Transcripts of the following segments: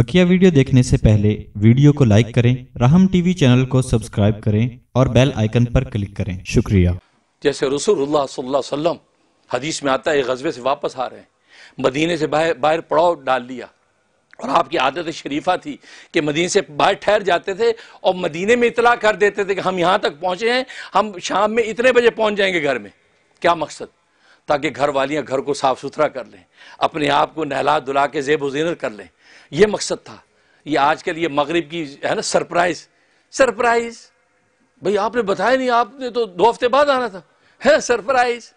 बकिया video देखने से पहले वीडियो को लाइक करें, राहम टीवी चैनल को सब्सक्राइब करें और बेल आइकन पर क्लिक करें। शुक्रिया। जैसे वसल्लम हदीस में आता है गजबे से वापस आ रहे हैं। मदीने से बाहर बाहर पड़ाव डाल लिया। और आपकी आदत शरीफा थी कि मदीने से बाहर ठहर जाते थे और मदीने में इतला कर देते थे कि हम यहाँ तक पहुँचे हैं, हम शाम में इतने बजे पहुँच जाएँगे घर में। क्या मकसद? ताकि घर वालियाँ घर को साफ़ सुथरा कर लें अपने आप को नहला धुला के जेब जीनत कर लें। ये मकसद था। ये आज आजकल ये मगरिब की है ना सरप्राइज़। सरप्राइज़। भाई आपने बताया नहीं आपने तो दो हफ़्ते बाद आना था। है सरप्राइज़।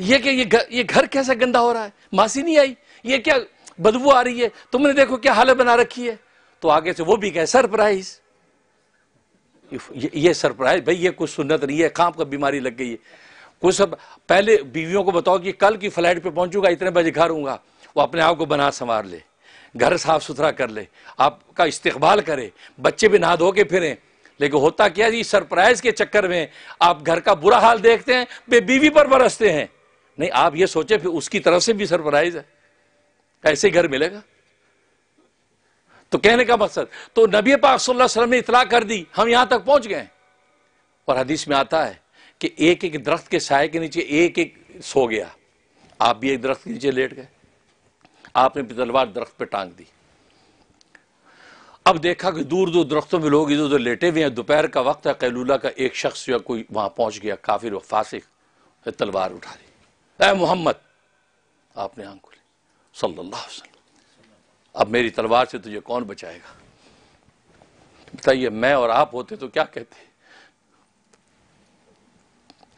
ये क्या ये घर ये घर कैसा गंदा हो रहा है? मासी नहीं आई। ये क्या बदबू आ रही है? तुमने देखो क्या हालत बना रखी है। तो आगे से वो भी कहे सरप्राइज़। ये, ये सरप्राइज़ भाई ये कुछ सुन्नत नहीं है। खाम का बीमारी लग गई है। कुछ सब पहले बीवियों को बताओ कि कल की फ़्लाइट पे पहुंचूँगा, इतने बजे घर हूँगा वो अपने आप को बना संवार ले, घर साफ़ सुथरा कर ले, आपका इस्तेकबाल करे, बच्चे भी नहा धो के फिरें। लेकिन होता क्या जी, सरप्राइज़ के चक्कर में आप घर का बुरा हाल देखते हैं, बे बीवी पर बरसते हैं। नहीं, आप ये सोचे, फिर उसकी तरफ़ से भी सरप्राइज़ है। कैसे घर मिलेगा? तो कहने का मकसद तो नबी पाक सल्लल्लाहु अलैहि वसल्लम ने इतला कर दी, हम यहाँ तक पहुँच गए और हदीस में आता है कि एक एक दरख्त के साय के नीचे एक एक सो गया। आप भी एक दरख्त के नीचे लेट गए। आपने भी तलवार दरख्त पे टांग दी। अब देखा कि दूर दूर दरख्तों में लोग इधर उधर लेटे हुए हैं। दोपहर का वक्त है, कैलूला का एक शख्स जो कोई वहाँ पहुँच गया, काफिर व फासिक तलवार उठा ली। ए मोहम्मद, आपने आँख खोली। सल्लल्लाहु अलैहि वसल्लम। अब मेरी तलवार से तुझे कौन बचाएगा? बताइए, मैं और आप होते तो क्या कहते?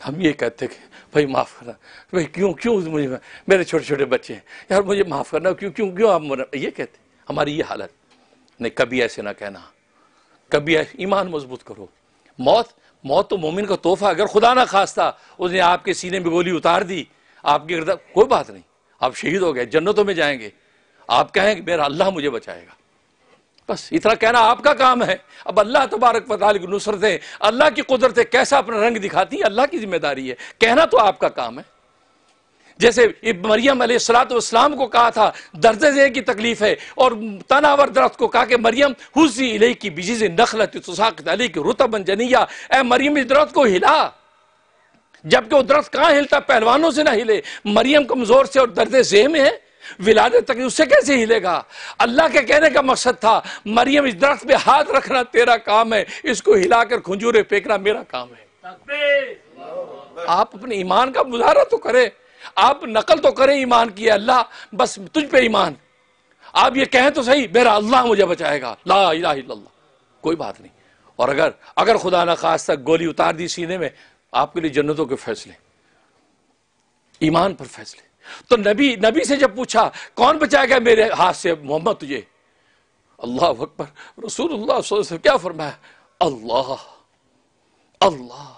हम ये कहते कि, भाई, माफ़ करना। भाई, क्यों क्यों मुझे, मेरे छोटे छोटे बच्चे हैं। यार, मुझे माफ़ करना, क्यों क्यों क्यों आप ये कहते हमारी ये हालत। नहीं, कभी ऐसे ना कहना। कभी ईमान मज़बूत करो। मौत मौत तो मोमिन का तोहफा अगर खुदा ना खास्ता, उसने आपके सीने में गोली उतार दी, आपके गर्दन कोई बात नहीं। आप शहीद हो गए, जन्नतों में जाएँगे। आप कहें कि, मेरा अल्लाह मुझे बचाएगा। बस, इतना कहना आपका काम है। अब अल्लाह तबारक वाली की नुसरतें अल्लाह की कुदरतें कैसा अपना रंग दिखाती है, अल्लाह की ज़िम्मेदारी है। कहना तो आपका काम है। जैसे मरियम सलाम को कहा था, दर्द की तकलीफ़ है, और तनावर दरख्त को कहा कि मरियम हुसी इले की बिज़ी नखलत अली की रुतबन जनिया ए मरियम, इस दरख्त को हिला। जबकि वो दरख्त कहाँ हिलता, पहलवानों से ना हिले। मरियम कमज़ोर से और दर्द जेह में है। विलादत तक उससे कैसे हिलेगा? अल्लाह के कहने का मकसद था मरियम इस दरख्त पे हाथ रखना तेरा काम है इसको हिलाकर खुंजूरे फेंकना मेरा काम है। आप अपने ईमान का मुजाहरा तो करें आप नकल तो करें ईमान की अल्लाह बस तुझ पे ईमान। आप ये कहें तो सही मेरा अल्लाह मुझे बचाएगा। ला इला कोई बात नहीं। और अगर अगर खुदा न खास तक गोली उतार दी सीने में आपके लिए जन्नतों के फैसले। ईमान पर फैसले। तो नबी नबी से जब पूछा, कौन बचाएगा मेरे हाथ से? मोहम्मद तुझे। अल्लाह अकबर। से क्या फरमाया? अल्लाह अल्लाह।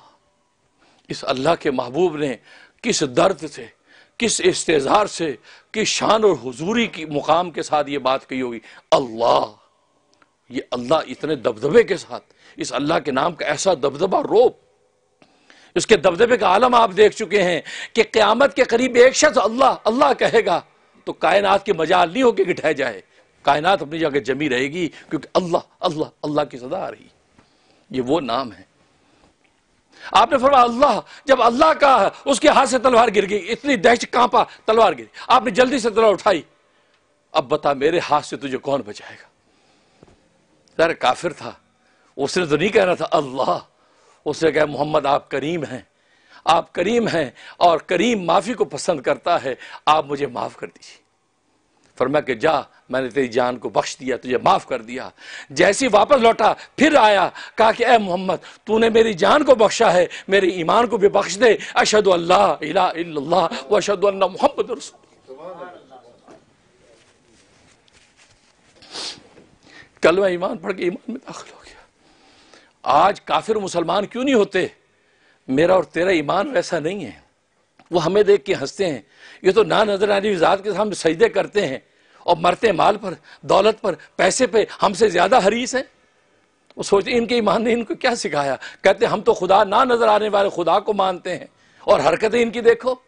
इस अल्लाह के महबूब ने किस दर्द से, किस इस्तेजार से, किस शान और हुजूरी की मुकाम के साथ ये बात कही होगी? अल्लाह। ये अल्लाह इतने दबदबे के साथ, इस अल्लाह के नाम का ऐसा दबदबा रोप उसके दबदबे का आलम आप देख चुके हैं कि क्यामत के करीब एक शख्स अल्लाह अल्लाह कहेगा तो कायनात की मजाल नहीं कि ठह जाए। कायनात अपनी जगह जमी रहेगी क्योंकि अल्लाह अल्लाह अल्लाह की सदा आ रही। ये वो नाम है। आपने फरमाया, अल्लाह, जब अल्लाह का उसके हाथ से तलवार गिर गई, इतनी दहशत कांपा तलवार गिरी। आपने जल्दी से तलवार उठाई। अब बता, मेरे हाथ से तुझे कौन बचाएगा? यार काफिर था। उसने तो नहीं कहना था, अल्लाह उसने कहा, मोहम्मद, आप करीम हैं। आप करीम हैं और करीम माफ़ी को पसंद करता है। आप मुझे माफ़ कर दीजिए। फरमा के, जा, मैंने तेरी जान को बख्श दिया, तुझे माफ़ कर दिया। जैसे वापस लौटा, फिर आया, कहा कि, ए मोहम्मद, तूने मेरी जान को बख्शा है, मेरे ईमान को भी बख्श दे। अशद अल्लाह व अशद मोहम्मद कल मैं ईमान पढ़ के ईमान में दाखिल हो आज काफिर मुसलमान क्यों नहीं होते? मेरा और तेरा ईमान वैसा नहीं है। वो हमें देख के हँसते हैं। ये तो ना नज़र आने ज़ात के सामने सजदे करते हैं और मरते माल पर, दौलत पर, पैसे पे। हमसे ज़्यादा हरीस है। वो सोचते इनके ईमान ने इनको क्या सिखाया? कहते हम तो खुदा ना नज़र आने वाले खुदा को मानते हैं। और हरकतें इनकी देखो।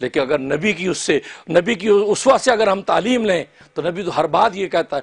लेकिन अगर नबी की उससे, नबी की उसवा से अगर हम तालीम लें तो नबी तो हर बात ये कहता है